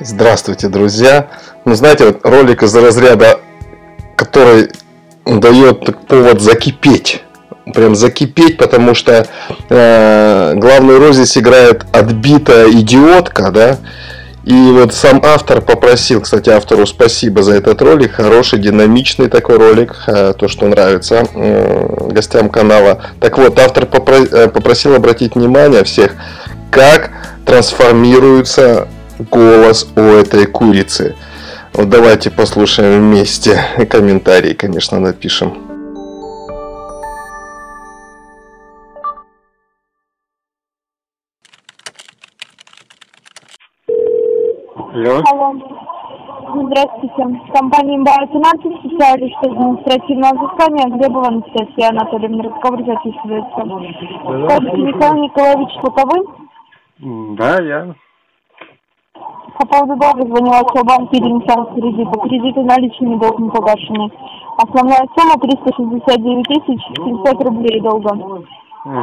Здравствуйте, друзья. Ну, знаете, вот ролик из разряда, который дает повод закипеть. Прям закипеть, потому что э, главную роль здесь играет отбитая идиотка, да. И вот сам автор попросил, кстати, автору спасибо за этот ролик, хороший, динамичный такой ролик, э, то, что нравится э, гостям канала. Так вот, автор э, попросил обратить внимание всех, как трансформируется голос у этой курицы. Вот давайте послушаем вместе. Комментарии, конечно, напишем. Алло. Алло. Здравствуйте. Компания Имбайт Финансов, специалист административного взыскания, Глебова Анастасия Анатольевна. Разговор записывается. Скажите, Михаил Николаевич, вы? Да, я. По поводу долга звонила в банке Ренессанс кредита. Кредиты наличными долг не погашены. Основная сумма 369 тысяч 700 рублей долга. Угу.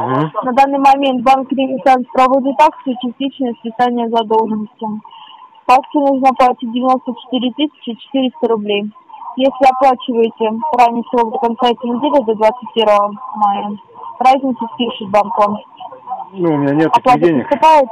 На данный момент банк Ренессанс проводит акцию частичное списание задолженности. По акции нужно платить 94 тысячи 400 рублей. Если оплачиваете ранний срок до конца этой недели, до 21 мая, разницу спишет банк вам. Ну, у меня нет таких денег. Поступает?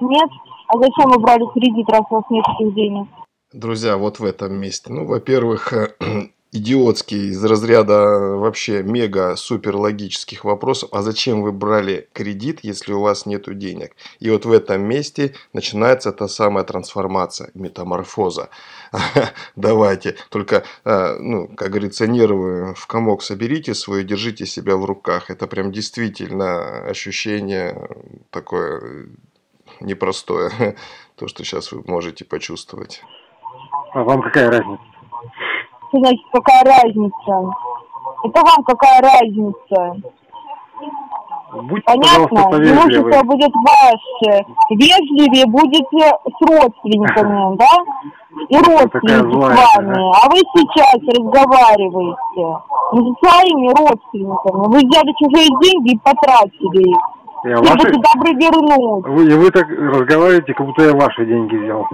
Нет? А зачем вы брали кредит, раз у вас нет этих денег? Друзья, вот в этом месте. Ну, во-первых, идиотский из разряда вообще мега супер логических вопросов. А зачем вы брали кредит, если у вас нет денег? И вот в этом месте начинается та самая трансформация, метаморфоза. Давайте, только, а, ну, как говорится, нервы в комок соберите свою, держите себя в руках. Это прям действительно ощущение такое непростое, то, что сейчас вы можете почувствовать. А вам какая разница? значит, какая разница? Это вам какая разница? Будьте, Понятно? Имущество будет ваше. Вежливее будете с родственниками, да? И родственники с вами. А вы сейчас разговариваете не со своими родственниками. Вы взяли чужие деньги и потратили их. Я и ваши... будьте добры вернуть. Вы, и вы так разговариваете, как будто я ваши деньги взял.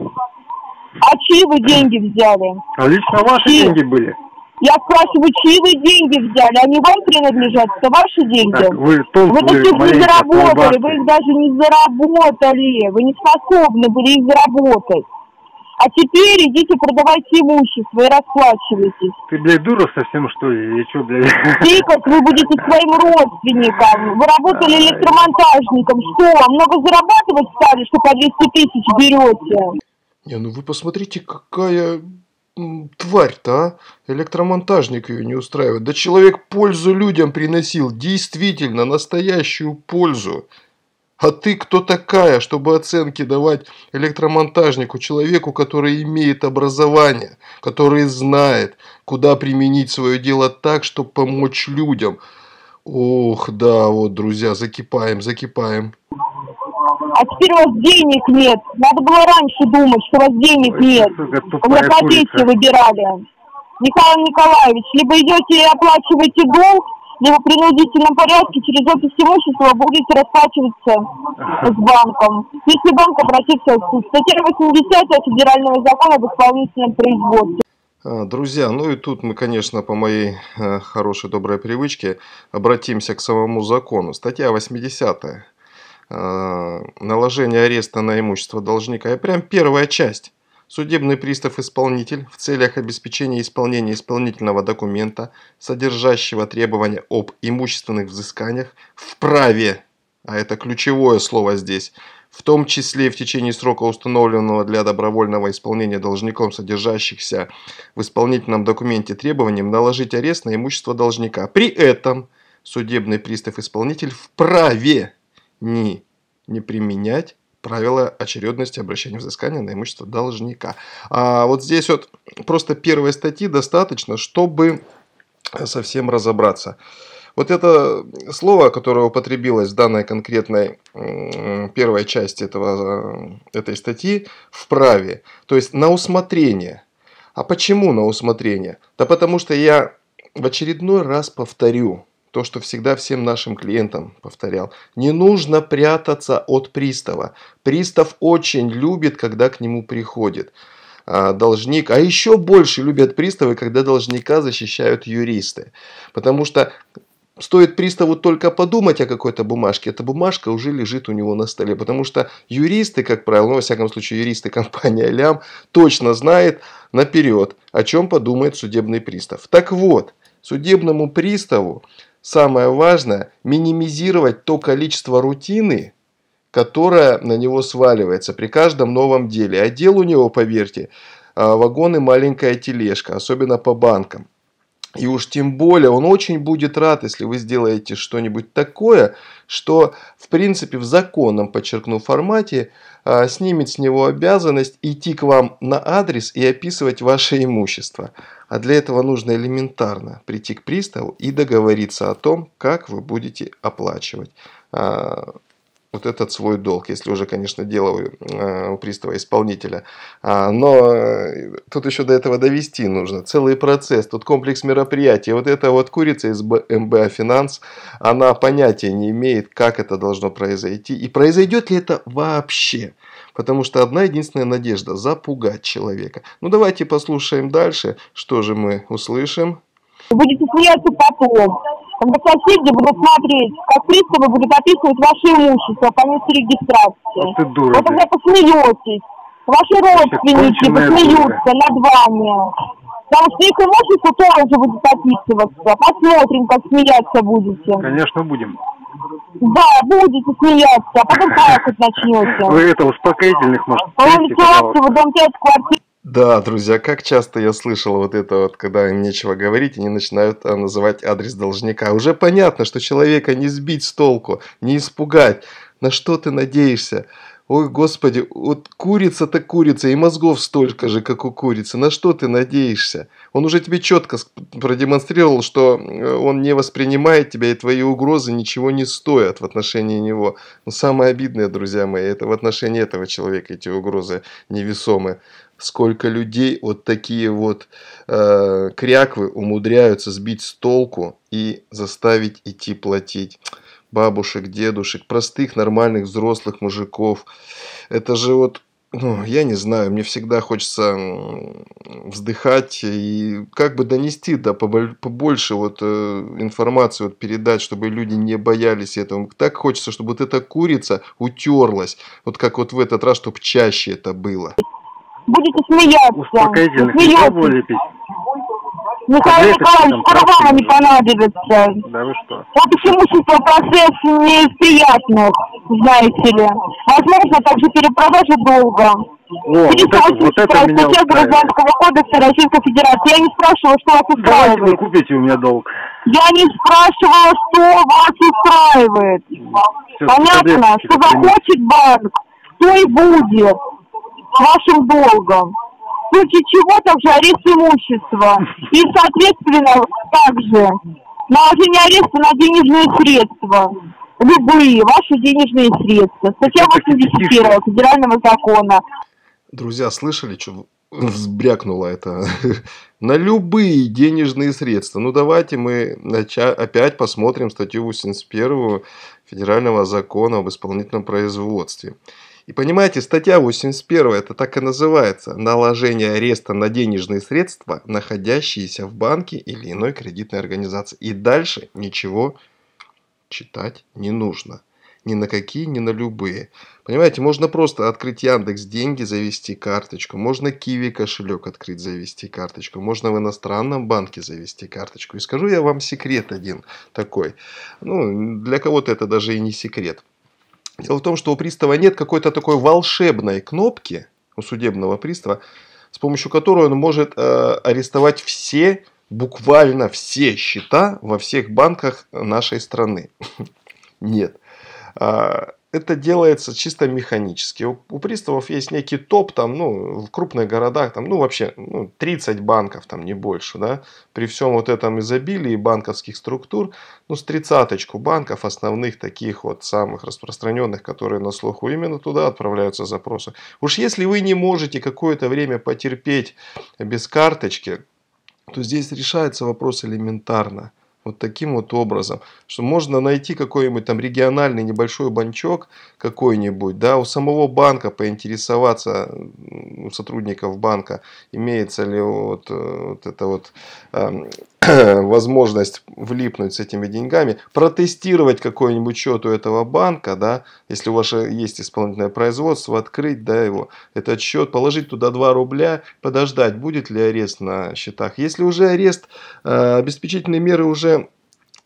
А чьи вы деньги взяли? А лично ваши чьи? деньги были. Я спрашиваю, чьи вы деньги взяли? Они вам принадлежат? Это ваши деньги? Так, вы вы таких не заработали, вы их даже не заработали. Вы не способны были их заработать. А теперь идите продавайте имущество и расплачивайтесь. Ты, блядь, дура совсем, что ли? Или что, блядь? Тикать вы будете своим родственникам. Вы работали электромонтажником. Что, много зарабатывать стали, что по 200 тысяч берете? Не, ну вы посмотрите, какая тварь-то, а? Электромонтажник ее не устраивает. Да человек пользу людям приносил, действительно, настоящую пользу. А ты кто такая, чтобы оценки давать электромонтажнику, человеку, который имеет образование, который знает, куда применить свое дело так, чтобы помочь людям? Ох, да, вот, друзья, закипаем, закипаем а теперь у вас денег нет. Надо было раньше думать, что у вас денег нет. Вы профессию выбирали. Михаил Николаевич, либо идете и оплачиваете долг, либо в принудительном порядке через опись имущества будете расплачиваться с банком. Если банк обратится в суд. Статья 80 Федерального закона об исполнительном производстве. А, друзья, ну и тут мы, конечно, по моей э, хорошей доброй привычке обратимся к самому закону. Статья 80 Э, наложение ареста на имущество должника. И прям первая часть. Судебный пристав-исполнитель в целях обеспечения исполнения исполнительного документа, содержащего требования об имущественных взысканиях, вправе, а это ключевое слово здесь, в том числе в течение срока, установленного для добровольного исполнения должником содержащихся в исполнительном документе требованиям, наложить арест на имущество должника. При этом судебный пристав-исполнитель вправе не, не применять правила очередности обращения взыскания на имущество должника. А вот здесь вот просто первой статьи достаточно, чтобы совсем разобраться. Вот это слово, которое употребилось в данной конкретной первой части этого, этой статьи, вправе, то есть на усмотрение. А почему на усмотрение? Да потому что я в очередной раз повторю, то, что всегда всем нашим клиентам повторял. Не нужно прятаться от пристава. Пристав очень любит, когда к нему приходит а, должник, а еще больше любят приставы, когда должника защищают юристы. Потому что Стоит приставу только подумать о какой-то бумажке, эта бумажка уже лежит у него на столе. Потому что юристы, как правило, ну, во всяком случае, юристы компании Лям, точно знает наперед, о чем подумает судебный пристав. Так вот, судебному приставу самое важное минимизировать то количество рутины, которое на него сваливается при каждом новом деле. А дел у него, поверьте, а, вагон и маленькая тележка, особенно по банкам. И уж тем более он очень будет рад, если вы сделаете что-нибудь такое, что в принципе в законном, подчеркну, формате а, снимет с него обязанность идти к вам на адрес и описывать ваше имущество. А для этого нужно элементарно прийти к приставу и договориться о том, как вы будете оплачивать а, вот этот свой долг, если уже, конечно, дело э, у пристава исполнителя. А, но э, тут еще до этого довести нужно. Целый процесс, тут комплекс мероприятий. Вот эта вот курица из МБА Финанс, она понятия не имеет, как это должно произойти. И произойдет ли это вообще. Потому что одна единственная надежда – запугать человека. Ну давайте послушаем дальше, что же мы услышим. Будете смеяться потом когда соседи будут смотреть, как приставы будут описывать ваше имущество по месту регистрации. Ты дура, вот тогда посмеетесь. Ваши родственники посмеются над вами. Потому что их имущество тоже будет описываться. Посмотрим, как смеяться будете. Конечно, будем. Да, будете смеяться, а потом плакать начнете. Вы это успокоительных, может, По улице Лаптева, дом 5, квартира. Да, друзья, как часто я слышал вот это вот, когда им нечего говорить, они начинают а, называть адрес должника. Уже понятно, что человека не сбить с толку, не испугать. На что ты надеешься? Ой, господи, вот курица-то курица, и мозгов столько же, как у курицы. На что ты надеешься? Он уже тебе четко продемонстрировал, что э, он не воспринимает тебя, и твои угрозы ничего не стоят в отношении него. Но самое обидное, друзья мои, это в отношении этого человека эти угрозы невесомые сколько людей вот такие вот э, кряквы умудряются сбить с толку и заставить идти платить. Бабушек, дедушек, простых, нормальных, взрослых мужиков. Это же вот, ну, я не знаю, мне всегда хочется вздыхать и как бы донести, да, побольше вот э, информации вот передать, чтобы люди не боялись этого. Так хочется, чтобы вот эта курица утерлась, вот как вот в этот раз, чтобы чаще это было будете смеяться. Успокоительных не пробовали пить? Михаил Николаевич, скоро вам не понадобится. Да вы что? Вот имущество процесс не из приятных, знаете ли. Возможно, также перепродажа долга. О, вот это, вот это меня Гражданского кодекса Российской Федерации. Я не спрашивала, что вас устраивает. Давайте вы купите у меня долг. Я не спрашивала, что вас устраивает. Все, Понятно, что захочет банк, то и будет вашим долгом. В случае чего также арест имущества. И, соответственно, также наложение ареста на денежные средства. Любые ваши денежные средства. Статья 81 Федерального закона. Друзья, слышали, что взбрякнуло это? на любые денежные средства. Ну, давайте мы опять посмотрим статью 81 Федерального закона об исполнительном производстве. И понимаете, статья 81, это так и называется, наложение ареста на денежные средства, находящиеся в банке или иной кредитной организации. И дальше ничего читать не нужно. Ни на какие, ни на любые. Понимаете, можно просто открыть Яндекс деньги, завести карточку. Можно Киви кошелек открыть, завести карточку. Можно в иностранном банке завести карточку. И скажу я вам секрет один такой. Ну, для кого-то это даже и не секрет. Дело в том, что у пристава нет какой-то такой волшебной кнопки у судебного пристава, с помощью которой он может э, арестовать все, буквально все счета во всех банках нашей страны. Нет. Это делается чисто механически. У, у приставов есть некий топ, там, ну, в крупных городах, там, ну, вообще, ну, 30 банков, там, не больше, да, при всем вот этом изобилии банковских структур, ну, с тридцаточку банков основных, таких вот, самых распространенных, которые на слуху, именно туда отправляются запросы. Уж если вы не можете какое-то время потерпеть без карточки, то здесь решается вопрос элементарно. Вот таким вот образом, что можно найти какой-нибудь там региональный небольшой банчок какой-нибудь, да, у самого банка поинтересоваться, у сотрудников банка, имеется ли вот, э, вот это вот э, возможность влипнуть с этими деньгами, протестировать какой-нибудь счет у этого банка, да, если у вас есть исполнительное производство, открыть, да, его, этот счет, положить туда 2 рубля, подождать, будет ли арест на счетах. Если уже арест, э, обеспечительные меры уже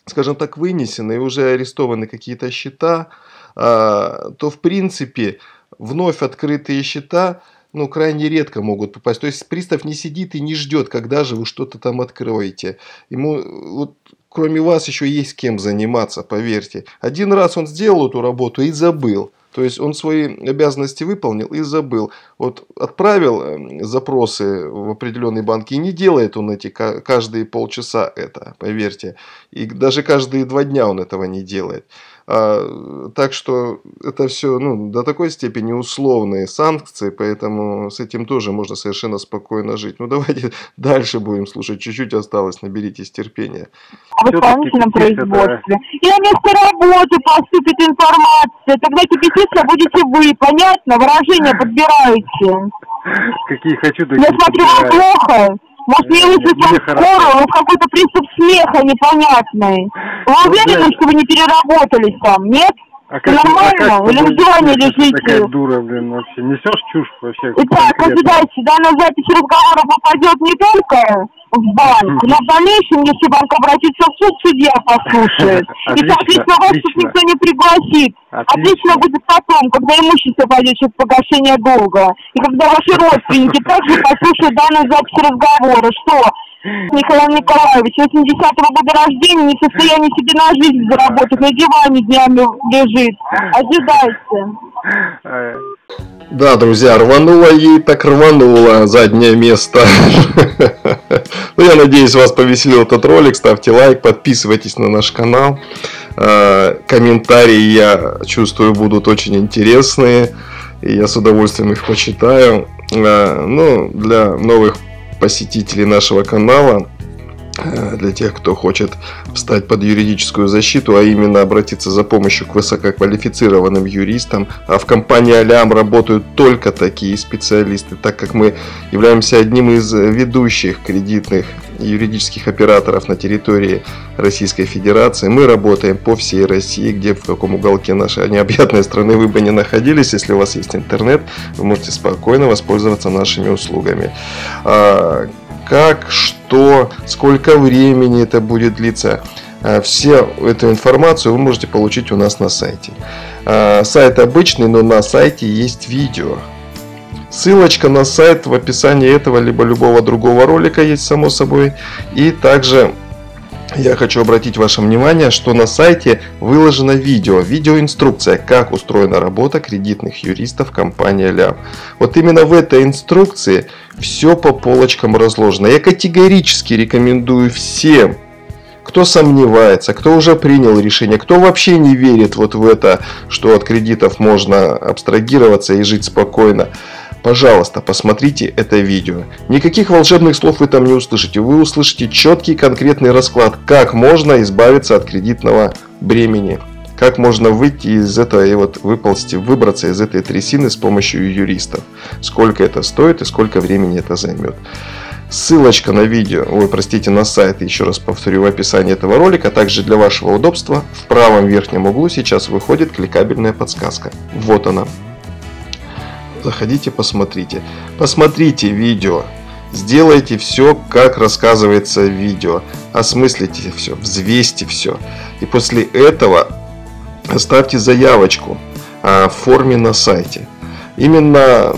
скажем так, вынесены и уже арестованы какие-то счета, а, то в принципе вновь открытые счета ну, крайне редко могут попасть. То есть пристав не сидит и не ждет, когда же вы что-то там откроете. Ему вот кроме вас еще есть кем заниматься, поверьте. Один раз он сделал эту работу и забыл. То есть он свои обязанности выполнил и забыл. Вот отправил эм, запросы в определенные банки и не делает он эти каждые полчаса это, поверьте. И даже каждые два дня он этого не делает. А, так что это все ну, до такой степени условные санкции, поэтому с этим тоже можно совершенно спокойно жить. Ну давайте дальше будем слушать, чуть-чуть осталось, наберитесь терпения. В исполнительном производстве. И на место работы поступит информация, тогда кипятиться будете вы, понятно? Выражение подбираете. Какие хочу, такие Я смотрю, вам плохо. Может, мне вызвать скорую, у вас какой-то приступ смеха непонятный. Вы уверены, что вы не переработались там, нет? А как, Нормально? А как Или в диване лежите? Такая дура, блин, вообще. Несешь чушь вообще? Итак, ожидайте, данная запись разговора попадет не только в банк, но в дальнейшем, если банк обратится в суд, судья послушает. И, соответственно, вас тут никто не пригласит. Отлично будет потом, когда имущество пойдет через погашение долга. И когда ваши родственники также послушают данную запись разговора. Что? Николай Николаевич, 80-го года рождения, не в состоянии себе на жизнь заработать, на диване днями лежит. Ожидайте. Да, друзья, рвануло ей так рвануло заднее место. Ну, я надеюсь, вас повеселил этот ролик. Ставьте лайк, подписывайтесь на наш канал. А, комментарии, я чувствую, будут очень интересные. И я с удовольствием их почитаю. А, ну, для новых посетителей нашего канала, для тех, кто хочет встать под юридическую защиту, а именно обратиться за помощью к высококвалифицированным юристам. А в компании Алям работают только такие специалисты, так как мы являемся одним из ведущих кредитных юридических операторов на территории Российской Федерации. Мы работаем по всей России, где в каком уголке нашей необъятной страны вы бы не находились. Если у вас есть интернет, вы можете спокойно воспользоваться нашими услугами. Как, что, сколько времени это будет длиться. А, все эту информацию вы можете получить у нас на сайте. А, сайт обычный, но на сайте есть видео. Ссылочка на сайт в описании этого либо любого другого ролика есть, само собой. И также я хочу обратить ваше внимание, что на сайте выложено видео, видеоинструкция, как устроена работа кредитных юристов компании Лям. Вот именно в этой инструкции все по полочкам разложено. Я категорически рекомендую всем, кто сомневается, кто уже принял решение, кто вообще не верит вот в это, что от кредитов можно абстрагироваться и жить спокойно. Пожалуйста, посмотрите это видео. Никаких волшебных слов вы там не услышите. Вы услышите четкий конкретный расклад, как можно избавиться от кредитного бремени. Как можно выйти из этого и вот выползти, выбраться из этой трясины с помощью юристов. Сколько это стоит и сколько времени это займет. Ссылочка на видео, ой, простите, на сайт, еще раз повторю, в описании этого ролика. Также для вашего удобства в правом верхнем углу сейчас выходит кликабельная подсказка. Вот она. Заходите, посмотрите. Посмотрите видео. Сделайте все, как рассказывается в видео. Осмыслите все, взвесьте все. И после этого оставьте заявочку а, в форме на сайте. Именно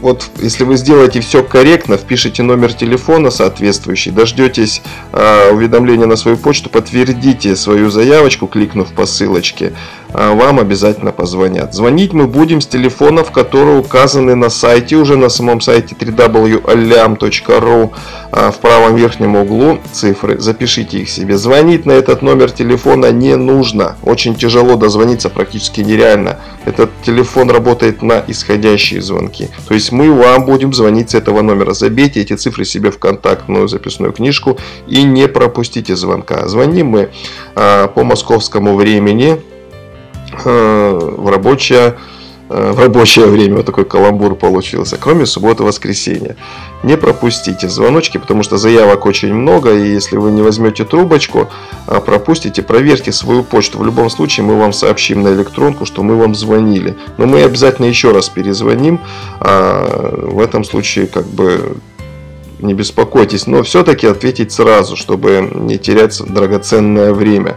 вот если вы сделаете все корректно, впишите номер телефона соответствующий, дождетесь э, уведомления на свою почту, подтвердите свою заявочку, кликнув по ссылочке, а, вам обязательно позвонят. Звонить мы будем с телефонов, которые указаны на сайте, уже на самом сайте www.alyam.ru а, в правом верхнем углу цифры. Запишите их себе. Звонить на этот номер телефона не нужно. Очень тяжело дозвониться, практически нереально. Этот телефон работает на исходящие звонки. То есть мы вам будем звонить с этого номера. Забейте эти цифры себе в контактную записную книжку и не пропустите звонка. Звоним мы а, по московскому времени в рабочее э, в рабочее время вот такой каламбур получился, кроме субботы и воскресенья. Не пропустите звоночки, потому что заявок очень много, и если вы не возьмете трубочку, а пропустите, проверьте свою почту. В любом случае мы вам сообщим на электронку, что мы вам звонили. Но мы обязательно еще раз перезвоним. А в этом случае как бы не беспокойтесь, но все-таки ответить сразу, чтобы не терять драгоценное время.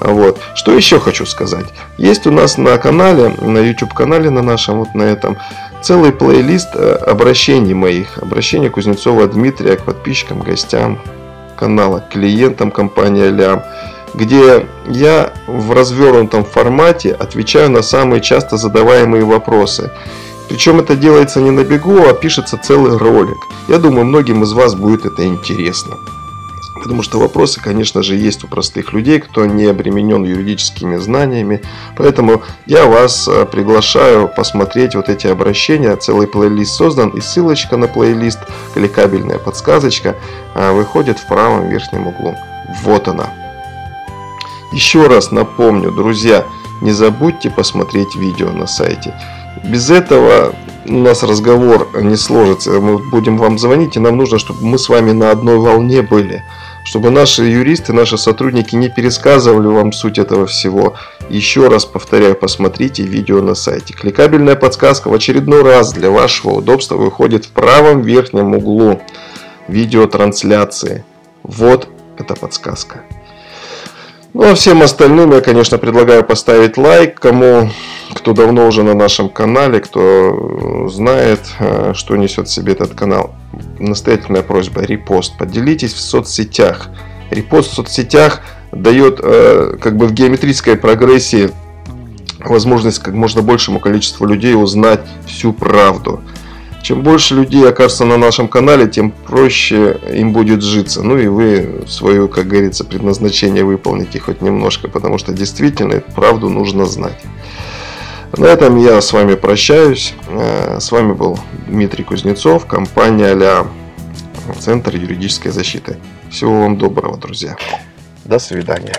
Вот. Что еще хочу сказать? Есть у нас на канале, на YouTube канале на нашем, вот на этом, целый плейлист э, обращений моих. Обращения Кузнецова Дмитрия к подписчикам, гостям канала, клиентам компании Лям где я в развернутом формате отвечаю на самые часто задаваемые вопросы. Причем это делается не на бегу, а пишется целый ролик. Я думаю, многим из вас будет это интересно. Потому что вопросы, конечно же, есть у простых людей, кто не обременен юридическими знаниями. Поэтому я вас э, приглашаю посмотреть вот эти обращения. Целый плейлист создан и ссылочка на плейлист, кликабельная подсказочка, э, выходит в правом верхнем углу. Вот она. Еще раз напомню, друзья, не забудьте посмотреть видео на сайте. Без этого у нас разговор не сложится. Мы будем вам звонить, и нам нужно, чтобы мы с вами на одной волне были чтобы наши юристы, наши сотрудники не пересказывали вам суть этого всего. Еще раз повторяю, посмотрите видео на сайте. Кликабельная подсказка в очередной раз для вашего удобства выходит в правом верхнем углу видеотрансляции. Вот эта подсказка. Ну а всем остальным я, конечно, предлагаю поставить лайк. Кому, кто давно уже на нашем канале, кто знает, э, что несет в себе этот канал. Настоятельная просьба, репост. Поделитесь в соцсетях. Репост в соцсетях дает э, как бы в геометрической прогрессии возможность как можно большему количеству людей узнать всю правду. Чем больше людей окажется на нашем канале, тем проще им будет житься. Ну и вы свое, как говорится, предназначение выполните хоть немножко, потому что действительно эту правду нужно знать. На этом я с вами прощаюсь. Э, с вами был Дмитрий Кузнецов, компания а Центр юридической защиты. Всего вам доброго, друзья. До свидания.